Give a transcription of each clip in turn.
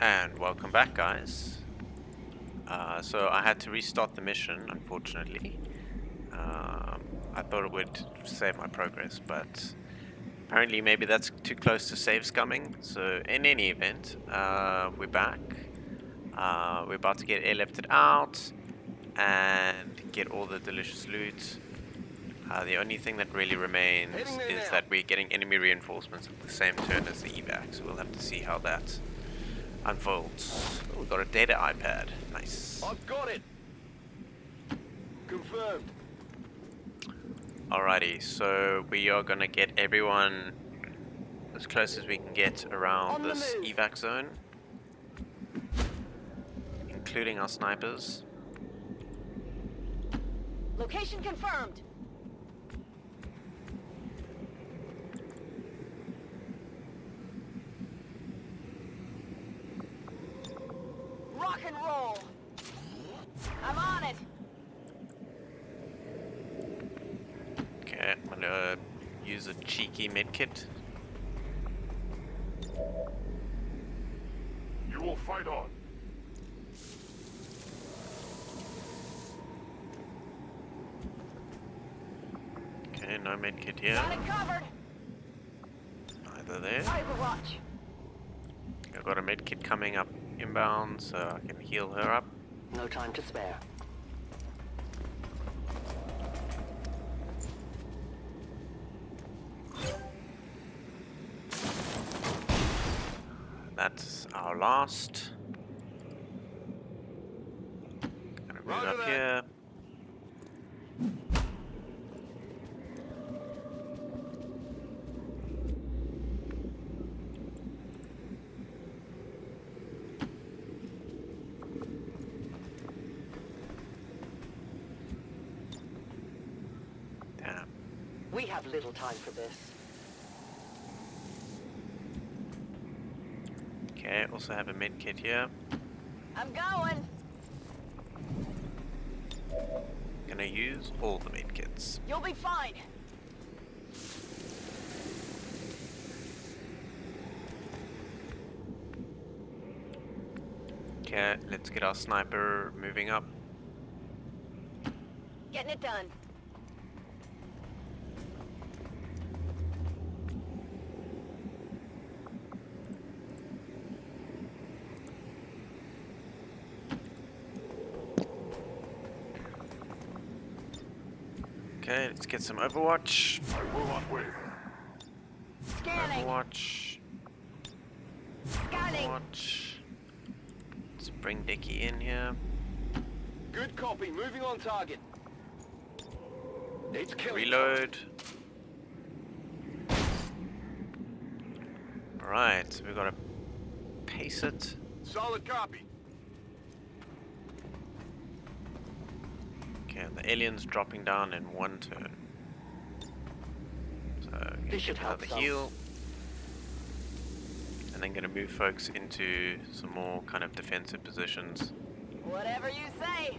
And welcome back, guys. Uh, so I had to restart the mission, unfortunately. Um, I thought it would save my progress, but apparently maybe that's too close to save scumming. So in any event, uh, we're back. Uh, we're about to get airlifted out and get all the delicious loot. Uh, the only thing that really remains is that we're getting enemy reinforcements at the same turn as the evac, so we'll have to see how that unfolds. Oh, we've got a data iPad. Nice. I've got it. Confirmed. Alrighty, so we are gonna get everyone as close as we can get around On this evac zone, including our snipers. Location confirmed. Rock and roll. I'm on it. Okay, I'm gonna use a cheeky. You will fight on. Okay, no medkit here. Got it covered. Neither there. Overwatch. I've got a medkit coming up inbound, so I can heal her up. No time to spare. That's our last. Gonna move Roger up that. here. Damn. We have little time for this. Okay, also have a med kit here. I'm going. Gonna use all the med kits. You'll be fine. Okay, let's get our sniper moving up. Getting it done. Okay, let's get some Overwatch. I will not wait. Scanning. Overwatch. Scanning. Overwatch. Let's bring Dicky in here. Good copy. Moving on target. It's killing. Reload. Alright, so we've got to pace it. Solid copy. Okay, the alien's dropping down in one turn. So, This should help another some. heal. And then gonna move folks into some more kind of defensive positions. Whatever you say.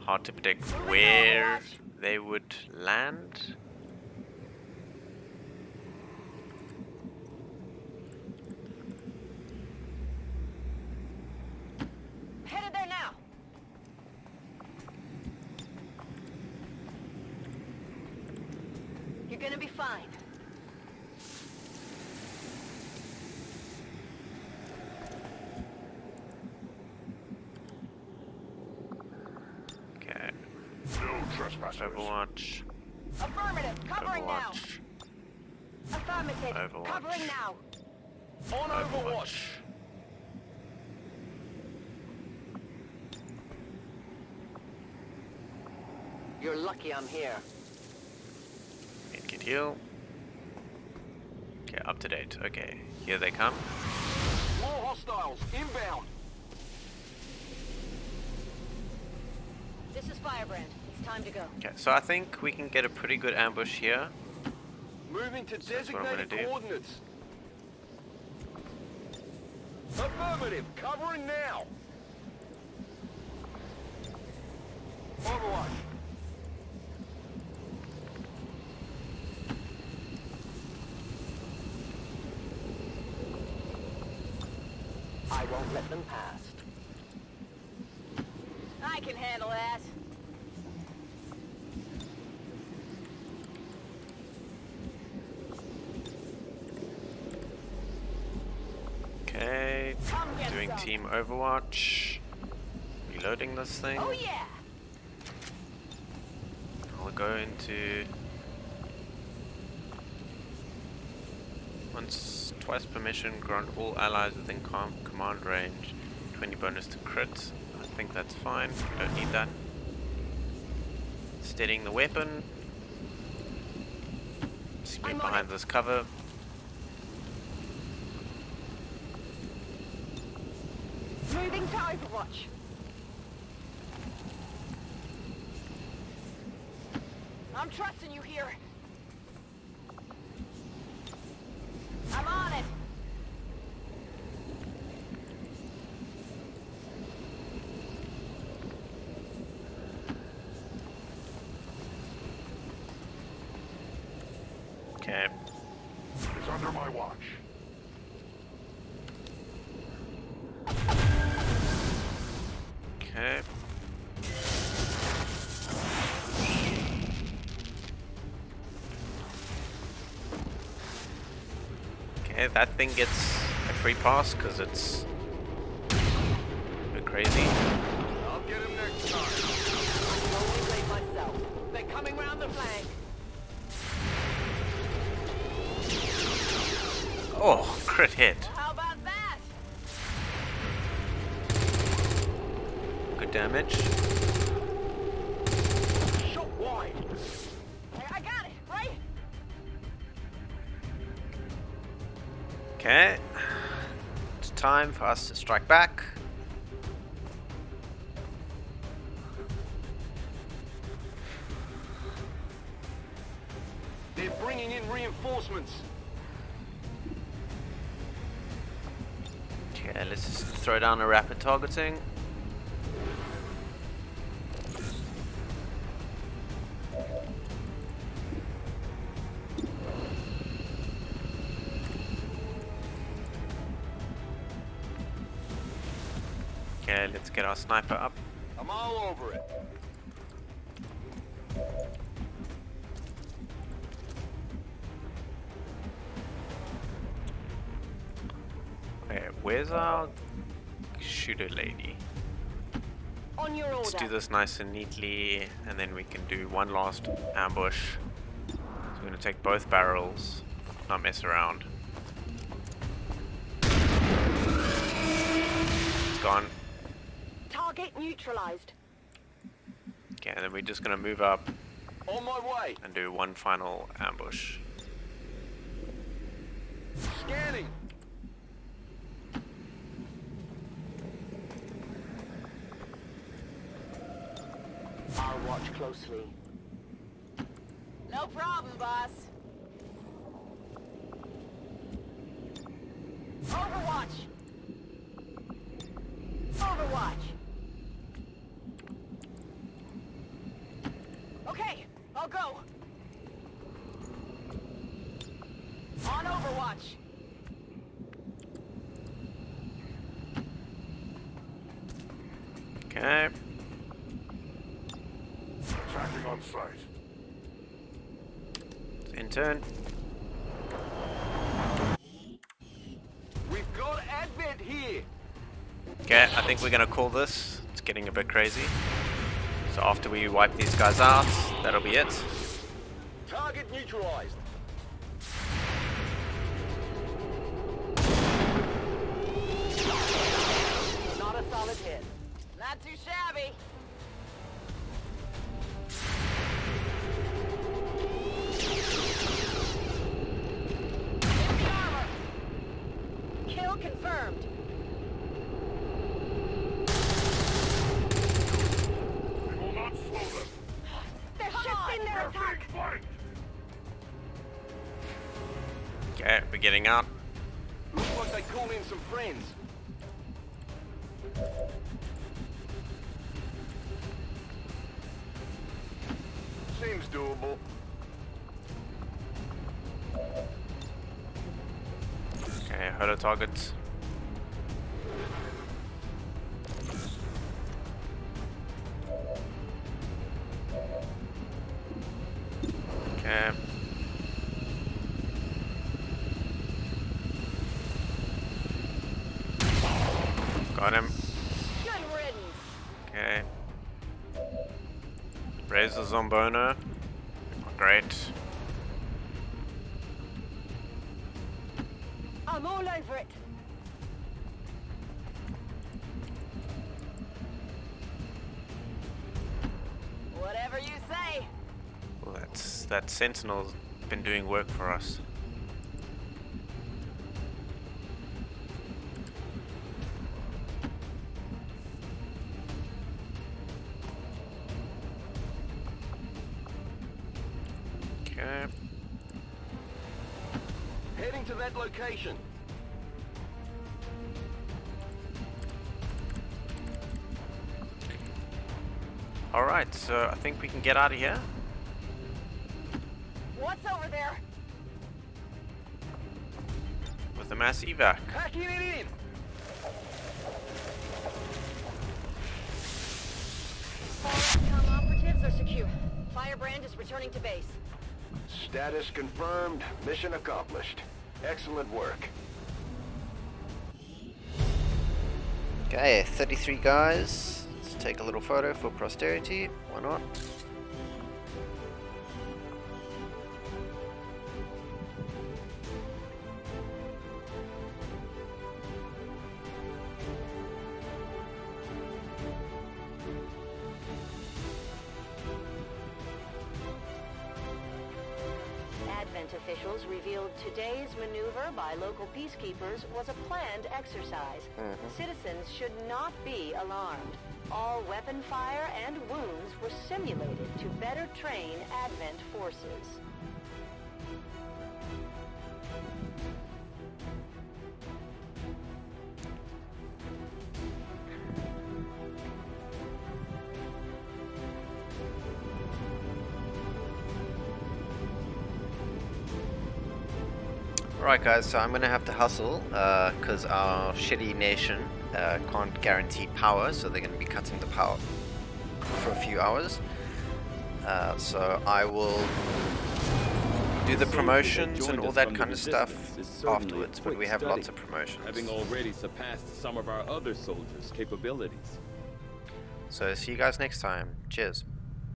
Hard to predict where they would land. Headed there now. You're gonna be fine. Okay, No trespassers. Overwatch. Affirmative. Covering now. Overwatch. Affirmative. Overwatch. Covering now. On Overwatch. Overwatch. You're lucky I'm here. Medkit heal. Okay, up to date. Okay, here they come. More hostiles. Inbound. This is Firebrand. It's time to go. Okay, so I think we can get a pretty good ambush here. Moving to So that's what I'm gonna designated do. coordinates. Affirmative. Covering now. Overwatch. I won't let them past. I can handle that. Okay, Come get doing some. team Overwatch. Reloading this thing. Oh yeah. I'll go into once twice permission grant all allies within com command range 20 bonus to crit. I think that's fine. We Don't need that. Steadying the weapon. I'm behind this cover. Moving to Overwatch. I'm trusting you here. I'm on it. Okay. It's under my watch. Okay, that thing gets a free pass because it's a bit crazy. I'll get him next time. Only blame myself. They're coming round the flank. Oh, crit hit. How about that? Good damage. Okay. It's time for us to strike back. They're bringing in reinforcements. Okay, let's just throw down a rapid targeting. Our sniper up. I'm all over it. Okay, where's our shooter lady? On your order. Let's do this nice and neatly, and then we can do one last ambush. So we're gonna take both barrels, not mess around. It's gone. Target neutralized. Okay, and then we're just gonna move up On my way. and do one final ambush. Scanning. I'll watch closely. No problem, boss. Overwatch. Overwatch. Okay, I'll go. On Overwatch. Okay, Tracking on site. in turn. We've got Advent here. Okay, I think we're gonna call this. It's getting a bit crazy. So after we wipe these guys out, that'll be it. Target neutralized. Not too shabby. Kill confirmed. We will not slow them. They're shifting their attack. Okay, we're getting up. Looks like they called in some friends. Seems doable. Okay, hello targets. Okay. Got him. Okay. Raise the Zombono. I'm all over it. Whatever you say. Well, that's that Sentinel's been doing work for us. Okay. Heading to that location. Alright, so I think we can get out of here. What's over there? with the mass evac. Hacking it in. All operatives are secure. Firebrand is returning to base. Status confirmed. Mission accomplished. Excellent work. Okay, 33 guys. Let's take a little photo for posterity. Why not? Advent officials revealed today's maneuver by local peacekeepers was a planned exercise. Mm-hmm. Citizens should not be alarmed. All weapon fire and wounds were simulated to better train Advent forces. Alright guys, so I'm gonna have to hustle because our shitty nation uh, can't guarantee power, so they're gonna be cutting the power for a few hours. Uh, so I will do the promotions and all that kind of stuff afterwards, but we have lots of promotions. Having already surpassed some of our other soldiers' capabilities. So see you guys next time. Cheers.